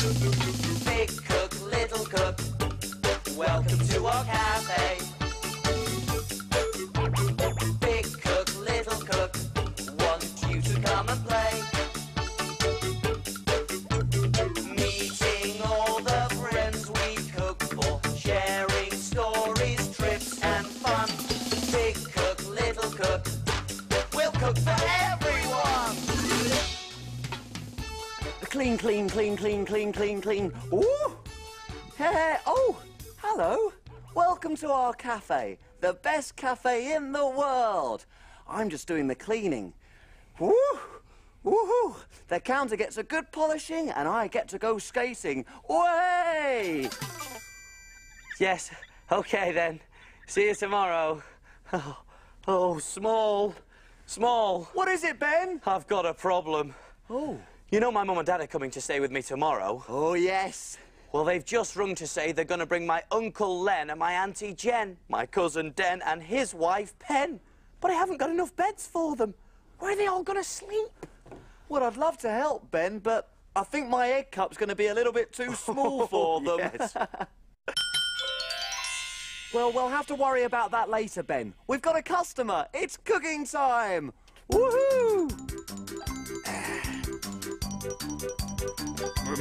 Big cook, little cook, welcome to our cafe. Clean, clean, clean, clean, clean. Ooh! Hey, oh, hello. Welcome to our cafe, the best cafe in the world. I'm just doing the cleaning. Woo! Woohoo! The counter gets a good polishing and I get to go skating. Way! Yes, okay then. See you tomorrow. Oh, oh, small, small. What is it, Ben? I've got a problem. Oh. You know my mum and dad are coming to stay with me tomorrow. Oh, yes. Well, they've just rung to say they're going to bring my Uncle Len and my Auntie Jen, my cousin Den and his wife Pen. But I haven't got enough beds for them. Where are they all going to sleep? Well, I'd love to help, Ben, but I think my egg cup's going to be a little bit too small oh, for them. Yes. Well, we'll have to worry about that later, Ben. We've got a customer. It's cooking time. Woohoo! Who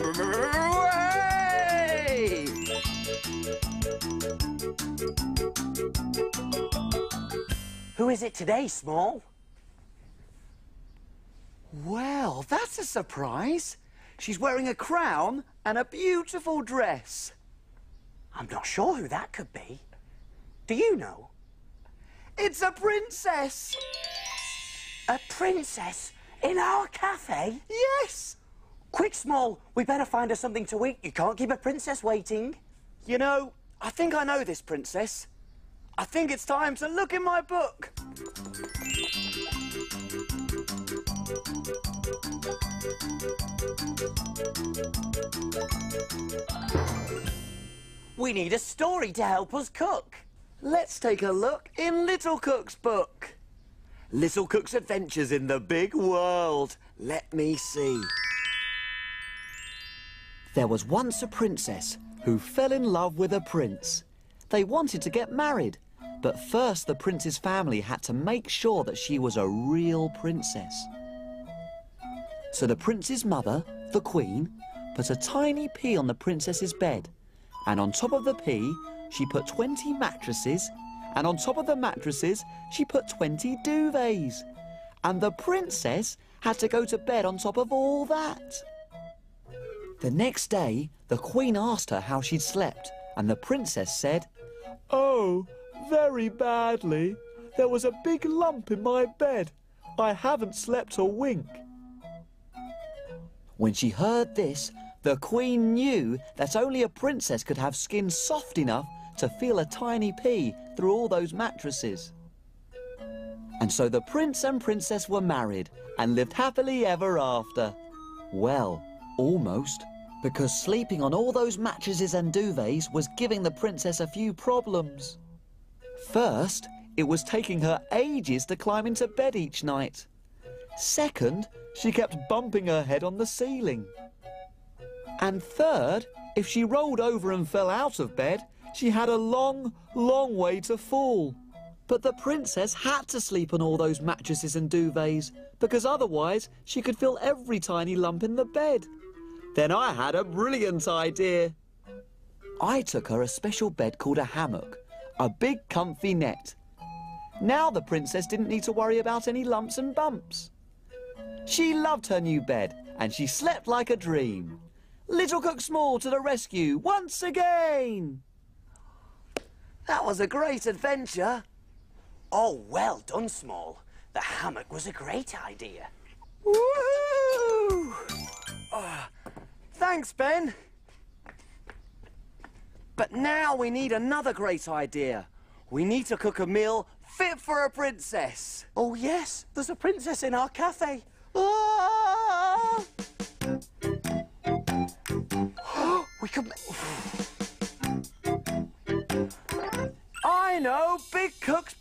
is it today, Small? Well, that's a surprise. She's wearing a crown and a beautiful dress. I'm not sure who that could be. Do you know? It's a princess. A princess in our cafe? Yes. Quick, Small, we better find her something to eat. You can't keep a princess waiting. You know, I think I know this princess. I think it's time to look in my book. We need a story to help us cook. Let's take a look in Little Cook's book. Little Cook's Adventures in the Big World. Let me see. There was once a princess who fell in love with a prince. They wanted to get married, but first the prince's family had to make sure that she was a real princess. So the prince's mother, the queen, put a tiny pea on the princess's bed, and on top of the pea, she put 20 mattresses, and on top of the mattresses, she put 20 duvets. And the princess had to go to bed on top of all that. The next day, the queen asked her how she'd slept, and the princess said, Oh, very badly. There was a big lump in my bed. I haven't slept a wink. When she heard this, the queen knew that only a princess could have skin soft enough to feel a tiny pea through all those mattresses. And so the prince and princess were married and lived happily ever after. Well, almost. Because sleeping on all those mattresses and duvets was giving the princess a few problems. First, it was taking her ages to climb into bed each night. Second, she kept bumping her head on the ceiling. And third, if she rolled over and fell out of bed, she had a long, long way to fall. But the princess had to sleep on all those mattresses and duvets, because otherwise she could feel every tiny lump in the bed. Then I had a brilliant idea. I took her a special bed called a hammock, a big comfy net. Now the princess didn't need to worry about any lumps and bumps. She loved her new bed, and she slept like a dream. Little Cook Small to the rescue once again! That was a great adventure. Oh, well done, Small. The hammock was a great idea. Woo! Ah, thanks, Ben. But now we need another great idea. We need to cook a meal fit for a princess. Oh, yes, there's a princess in our cafe. Ah! we could. I know, Big Cook's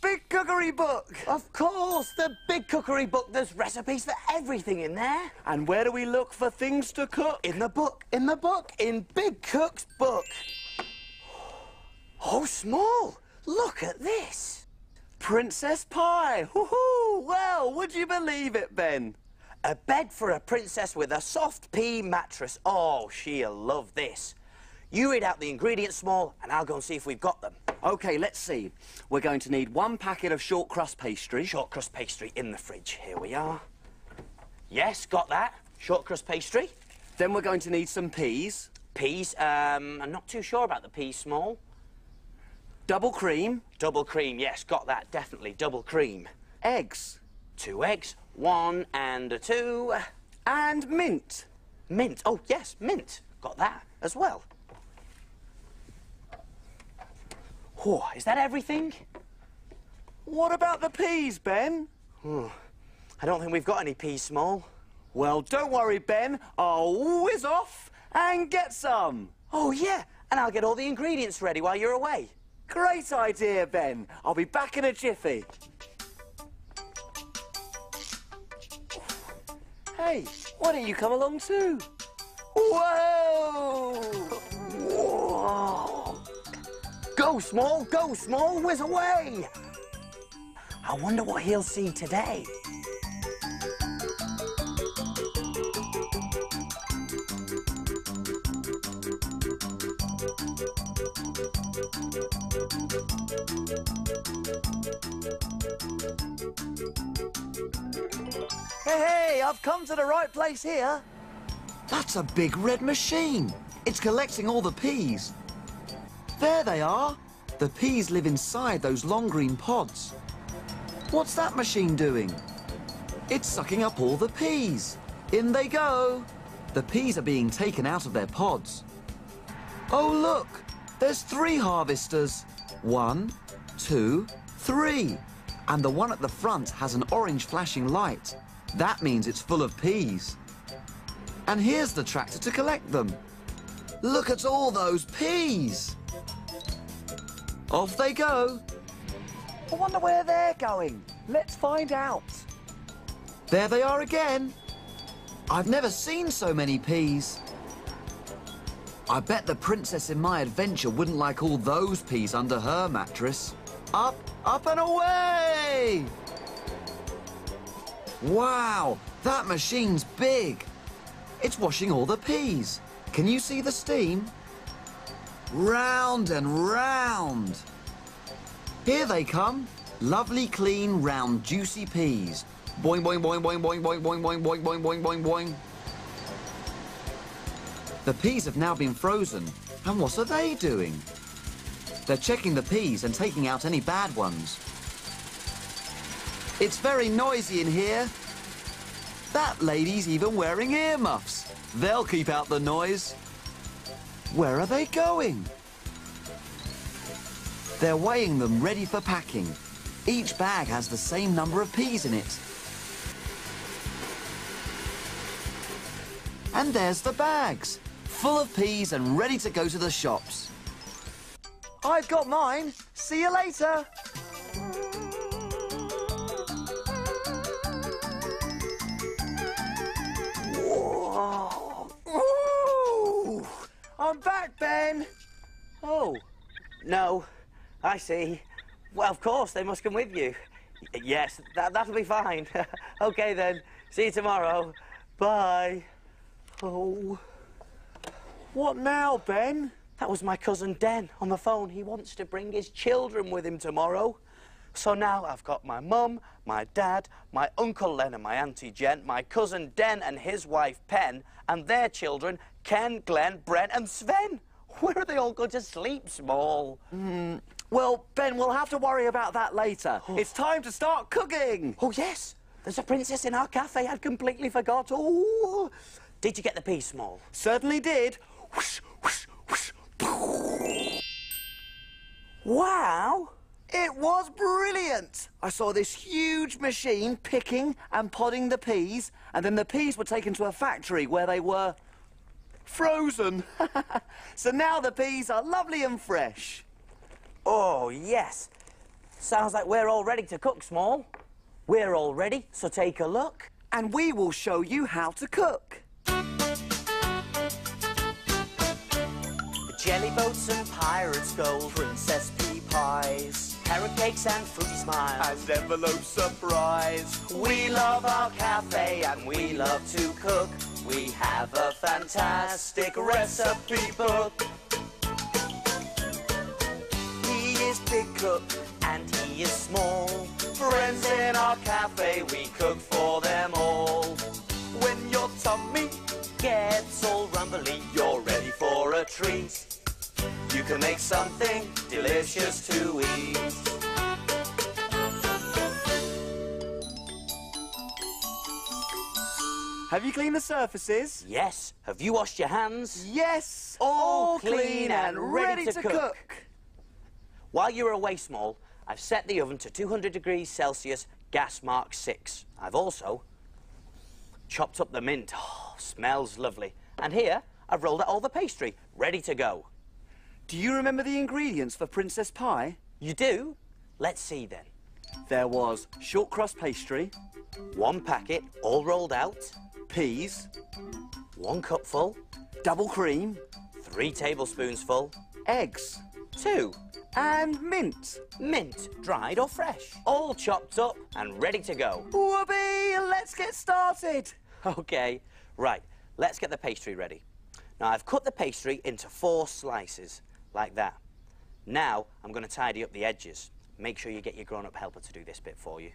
Cookery book. Of course, the big cookery book. There's recipes for everything in there. And where do we look for things to cook? In the book, in the book, in Big Cook's book. Oh, small, look at this. Princess pie. Woohoo! Well, would you believe it, Ben? A bed for a princess with a soft pea mattress. Oh, she'll love this. You read out the ingredients, Small, and I'll go and see if we've got them. OK, let's see. We're going to need one packet of short crust pastry. Short crust pastry in the fridge. Here we are. Yes, got that. Short crust pastry. Then we're going to need some peas. Peas. Um, I'm not too sure about the peas, Small. Double cream. Double cream, yes, got that, definitely. Double cream. Eggs. Two eggs, one and a two. And mint. Mint, oh, yes, mint. Got that as well. Oh, is that everything? What about the peas, Ben? I don't think we've got any peas, Small. Well, don't worry, Ben. I'll whiz off and get some. Oh, yeah, and I'll get all the ingredients ready while you're away. Great idea, Ben. I'll be back in a jiffy. Hey, why don't you come along too? Whoa! Whoa! Go, Small, go, Small, whiz away! I wonder what he'll see today. Hey, hey, I've come to the right place here. That's a big red machine. It's collecting all the peas. There they are. The peas live inside those long green pods. What's that machine doing? It's sucking up all the peas. In they go. The peas are being taken out of their pods. Oh, look. There's three harvesters. One, two, three. And the one at the front has an orange flashing light. That means it's full of peas. And here's the tractor to collect them. Look at all those peas. Off they go. I wonder where they're going. Let's find out. There they are again. I've never seen so many peas. I bet the princess in my adventure wouldn't like all those peas under her mattress. Up, up and away! Wow, that machine's big. It's washing all the peas. Can you see the steam? Round and round. Here they come. Lovely, clean, round, juicy peas. Boing, boing, boing, boing, boing, boing, boing, boing, boing, boing, boing, boing, boing. The peas have now been frozen. And what are they doing? They're checking the peas and taking out any bad ones. It's very noisy in here. That lady's even wearing earmuffs. They'll keep out the noise. Where are they going? They're weighing them ready for packing. Each bag has the same number of peas in it. And there's the bags, full of peas and ready to go to the shops. I've got mine. See you later. Back, Ben. Oh, no, I see. Well, of course, they must come with you. Yes, that, that'll be fine. okay, then. See you tomorrow. Bye. Oh, What now, Ben? that was my cousin Den on the phone. He wants to bring his children with him tomorrow. So now I've got my mum, my dad, my uncle Len and my auntie Jen, my cousin Den and his wife Pen, and their children Ken, Glenn, Brent, and Sven. Where are they all going to sleep, Small? Mm, well, Ben, we'll have to worry about that later. Oh. It's time to start cooking. Oh, yes. There's a princess in our cafe. I'd completely forgot. Oh. Did you get the pea, Small? Certainly did. Whoosh, whoosh, whoosh. Wow. It was brilliant. I saw this huge machine picking and podding the peas, and then the peas were taken to a factory where they were frozen. so now the peas are lovely and fresh. Oh, yes. Sounds like we're all ready to cook, Small. We're all ready, so take a look. And we will show you how to cook. Jelly boats and pirates gold, princess pea pies, carrot cakes and fruity smiles. And envelope surprise. We love our cafe and we love to cook. We have a fantastic recipe book. He is big cook and he is small. Friends in our cafe, we cook for them all. When your tummy gets all rumbly, you're ready for a treat. You can make something delicious to eat. Have you cleaned the surfaces? Yes, have you washed your hands? Yes, all, All clean and ready to cook. cook. While you were away, Small, I've set the oven to 200 degrees Celsius, gas mark 6. I've also chopped up the mint. Oh, smells lovely. And here, I've rolled out all the pastry, ready to go. Do you remember the ingredients for princess pie? You do? Let's see then. There was short crust pastry, One packet, all rolled out, peas, one cupful, double cream, three tablespoons full, eggs, two, and mint. mint, dried or fresh, all chopped up and ready to go. Whoopee, let's get started. Okay, right, let's get the pastry ready. Now, I've cut the pastry into four slices, like that. Now, I'm going to tidy up the edges. Make sure you get your grown-up helper to do this bit for you.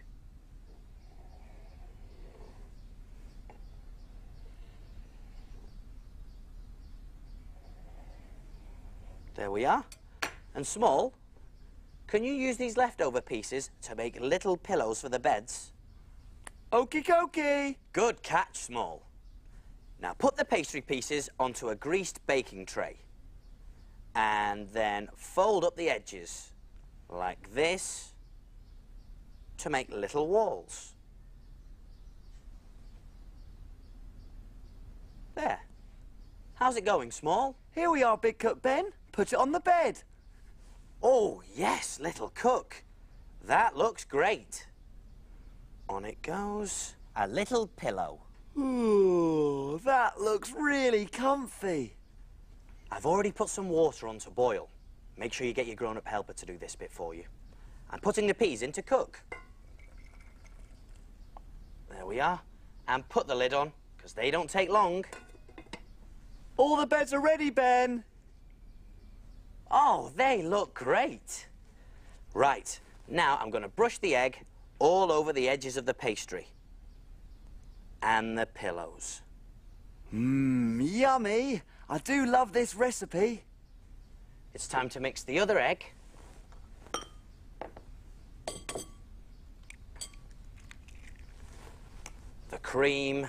There we are. And Small, can you use these leftover pieces to make little pillows for the beds? Okie dokie. Good catch, Small. Now put the pastry pieces onto a greased baking tray. And then fold up the edges like this to make little walls. There. How's it going, Small? Here we are, Big Cook Ben. Put it on the bed. Oh, yes, little cook. That looks great. On it goes. A little pillow. Ooh, that looks really comfy. I've already put some water on to boil. Make sure you get your grown-up helper to do this bit for you. I'm putting the peas in to cook. There we are. And put the lid on, because they don't take long. All the beds are ready, Ben. Oh, they look great. Right, now I'm going to brush the egg all over the edges of the pastry. And the pillows. Mmm, yummy. I do love this recipe. It's time to mix the other egg. The cream.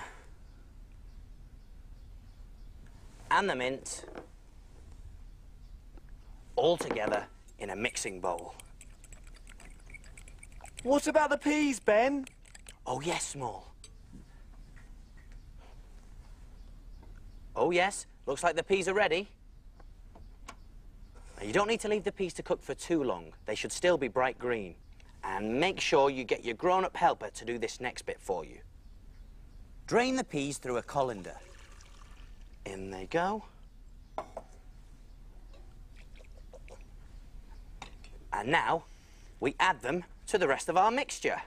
And the mint. All together in a mixing bowl. What about the peas, Ben? Oh, yes, Small. Oh, yes. Looks like the peas are ready. Now, you don't need to leave the peas to cook for too long. They should still be bright green. And make sure you get your grown-up helper to do this next bit for you. Drain the peas through a colander. In they go. And now, we add them to the rest of our mixture.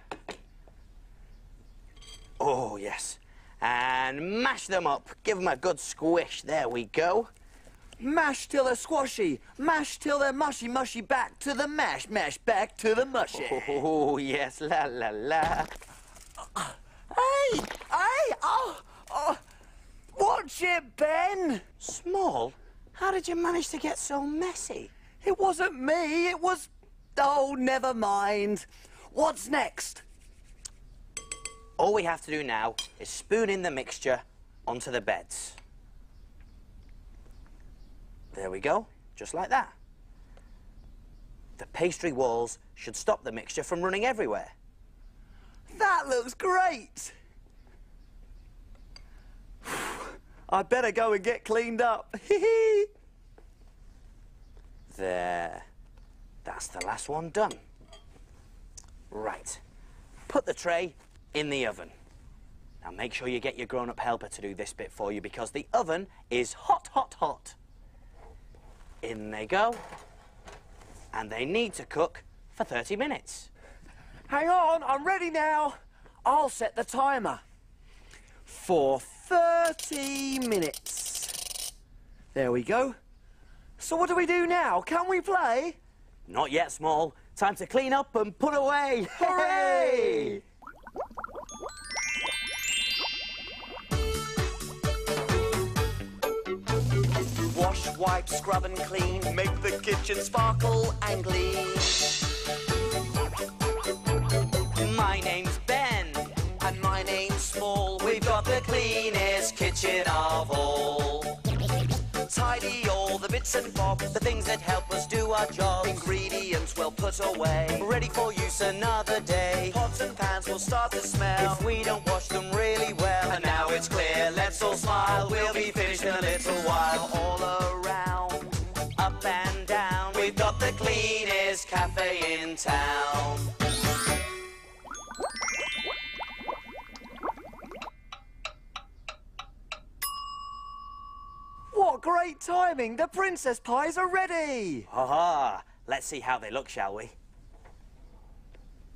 Oh, yes. And mash them up. Give them a good squish. There we go. Mash till they're squashy. Mash till they're mushy, mushy. Back to the mash, mash back to the mushy. Oh, yes. La, la, la. Hey, hey, oh, oh. Watch it, Ben. Small? How did you manage to get so messy? It wasn't me, it was... Oh, never mind. What's next? All we have to do now is spoon in the mixture onto the beds. There we go, just like that. The pastry walls should stop the mixture from running everywhere. That looks great. I better go and get cleaned up. There. That's the last one done. Right. Put the tray in the oven. Now make sure you get your grown-up helper to do this bit for you because the oven is hot, hot, hot. In they go. And they need to cook for 30 minutes. Hang on, I'm ready now. I'll set the timer. For 30 minutes. There we go. So what do we do now? Can we play? Not yet, Small. Time to clean up and put away. Hooray! Wash, wipe, scrub and clean. Make the kitchen sparkle and gleam. My name's Ben. And my name's Small. We've got the cleanest kitchen of all. Tidy all the bits and bobs, The things that help us do our job. ingredients well put away. Ready for use another day. Pots and pans will start to smell. If we don't wash them really well. And now it's clear, let's all smile. We'll be finished in a little while. All around, Up and down. we've got the cleanest cafe in town. Great timing! The princess pies are ready! Ha Let's see how they look, shall we?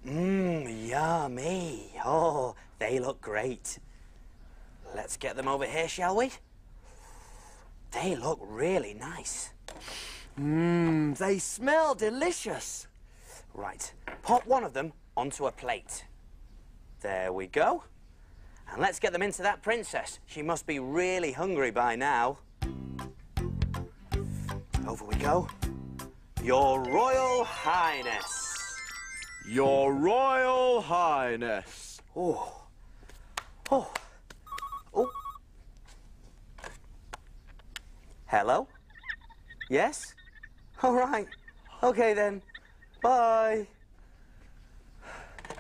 Mmm, yummy. Oh, they look great. Let's get them over here, shall we? They look really nice. Mmm, they smell delicious. Right, pop one of them onto a plate. There we go. And let's get them into that princess. She must be really hungry by now. Over we go. Your Royal Highness. Your Royal Highness. Oh. Oh. Oh. Hello? Yes? All right. Okay then. Bye.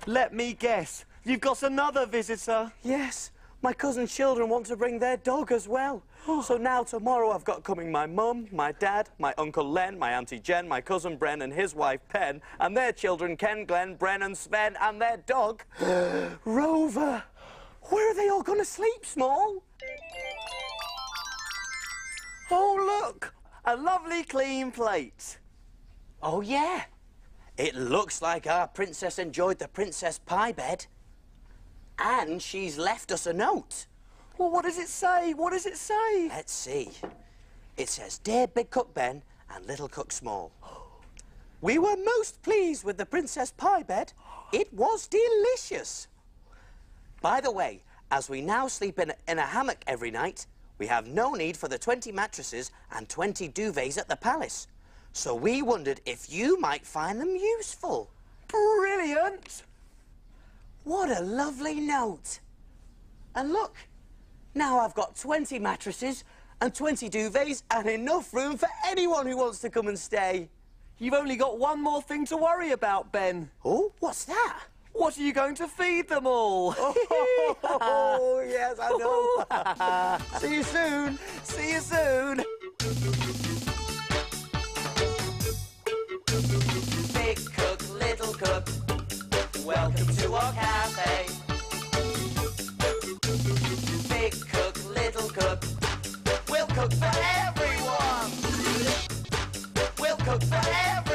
Let me guess, you've got another visitor. Yes, my cousin's children want to bring their dog as well. so now tomorrow I've got coming my mum, my dad, my uncle Len, my auntie Jen, my cousin Bren and his wife Pen, and their children Ken, Glenn, Bren and Sven, and their dog Rover. Where are they all going to sleep, Small? Oh, look, a lovely clean plate. Oh yeah. It looks like our princess enjoyed the princess pie bed. And she's left us a note. Well, what does it say? What does it say? Let's see. It says, Dear Big Cook Ben and Little Cook Small. We were most pleased with the Princess Pie bed. It was delicious. By the way, as we now sleep in, in a hammock every night, we have no need for the 20 mattresses and 20 duvets at the palace. So we wondered if you might find them useful. Brilliant. What a lovely note. And look, now I've got 20 mattresses and 20 duvets and enough room for anyone who wants to come and stay. You've only got one more thing to worry about, Ben. Oh, what's that? What are you going to feed them all? oh, yes, I know. See you soon. See you soon. Big cook, little cook, welcome to our cafe. Big cook, little cook, we'll cook for everyone. We'll cook for everyone.